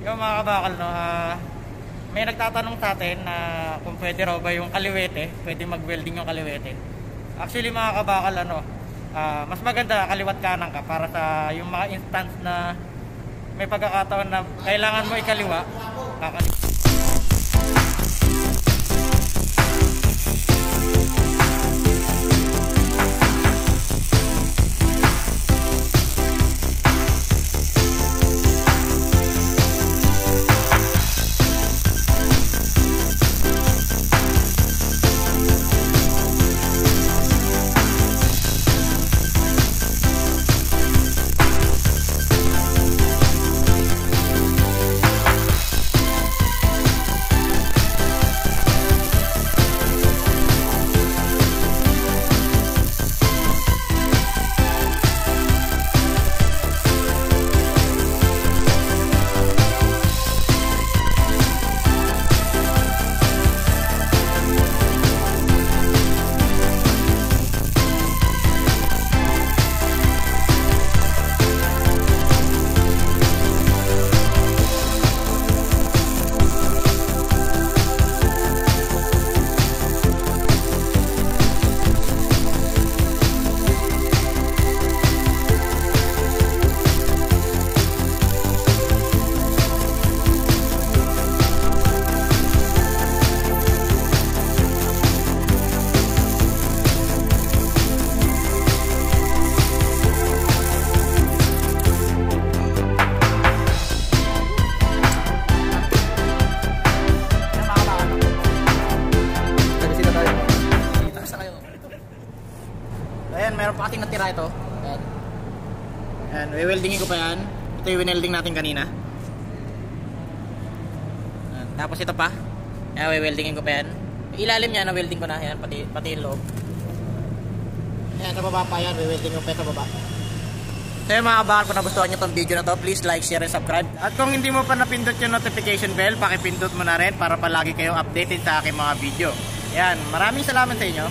Yung mga kabakal, no, ah, may nagtatanong sa atin na kung pwede raw ba yung kaliwete, pwede mag-welding yung kaliwete. Actually mga kabakal, ano, ah, mas maganda kaliwat kanan ka para sa yung mga instance na may pagkakataon na kailangan mo ikaliwa, kakaliwa. Meron pa kasing natira ito. Ayan. Ayan, weweldingin ko pa yan. Ito yung winelding natin kanina. Ayan, tapos ito pa. Ayan, weweldingin ko pa yan. Ilalim niya, na-welding ko na. Ayan, pati, pati yung loob. Ayan, sa baba pa yan. Wewelding ko pa sa baba. So yun mga kabakal, kung nagustuhan nyo tong video na to, please like, share, and subscribe. At kung hindi mo pa napindot yung notification bell, pakipindot mo na rin para palagi kayong updated sa aking mga video. Yan, maraming salamat sa inyo.